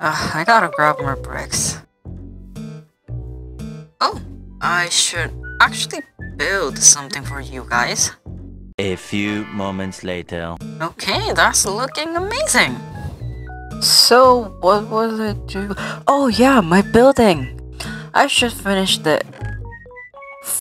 Uh, I gotta grab more bricks. Oh, I should actually build something for you guys. A few moments later. Okay, that's looking amazing. So, what was it? Oh yeah, my building. I should finish the